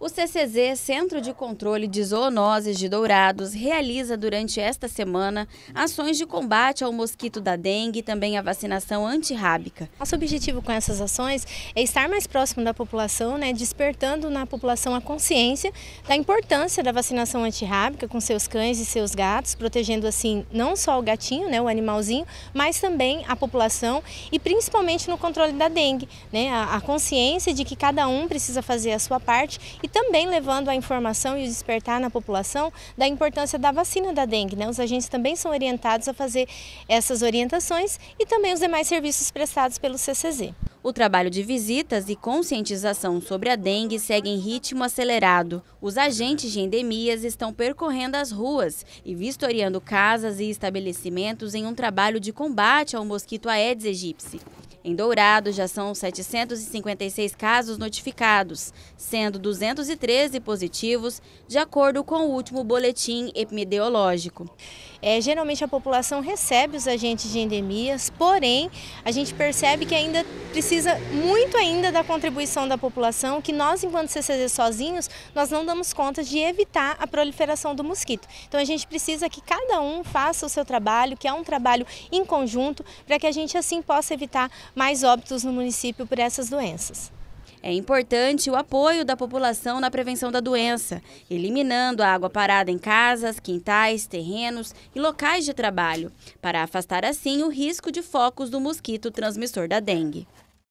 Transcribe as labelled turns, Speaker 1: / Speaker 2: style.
Speaker 1: O CCZ, Centro de Controle de Zoonoses de Dourados, realiza durante esta semana ações de combate ao mosquito da dengue e também a vacinação antirrábica.
Speaker 2: Nosso objetivo com essas ações é estar mais próximo da população, né, despertando na população a consciência da importância da vacinação antirrábica com seus cães e seus gatos, protegendo assim não só o gatinho, né, o animalzinho, mas também a população e principalmente no controle da dengue, né, a, a consciência de que cada um precisa fazer a sua parte e e também levando a informação e o despertar na população da importância da vacina da dengue. Né? Os agentes também são orientados a fazer essas orientações e também os demais serviços prestados pelo CCZ.
Speaker 1: O trabalho de visitas e conscientização sobre a dengue segue em ritmo acelerado. Os agentes de endemias estão percorrendo as ruas e vistoriando casas e estabelecimentos em um trabalho de combate ao mosquito Aedes aegypti. Em Dourado, já são 756 casos notificados, sendo 213 positivos, de acordo com o último boletim epidemiológico.
Speaker 2: É, geralmente a população recebe os agentes de endemias, porém a gente percebe que ainda precisa muito ainda da contribuição da população, que nós enquanto CCZ sozinhos, nós não damos conta de evitar a proliferação do mosquito. Então a gente precisa que cada um faça o seu trabalho, que é um trabalho em conjunto, para que a gente assim possa evitar mais óbitos no município por essas doenças.
Speaker 1: É importante o apoio da população na prevenção da doença, eliminando a água parada em casas, quintais, terrenos e locais de trabalho, para afastar assim o risco de focos do mosquito transmissor da dengue.